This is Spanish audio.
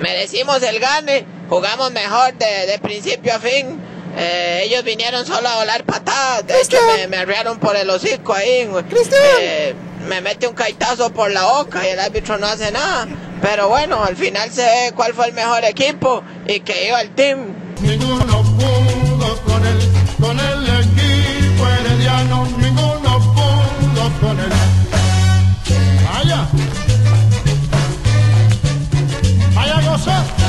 merecimos el gane, jugamos mejor de, de principio a fin. Eh, ellos vinieron solo a volar patadas, de hecho me, me arrearon por el hocico ahí. güey. Eh, me mete un caitazo por la boca y el árbitro no hace nada. Pero bueno, al final se ve cuál fue el mejor equipo y que iba el team. Ninguno Shut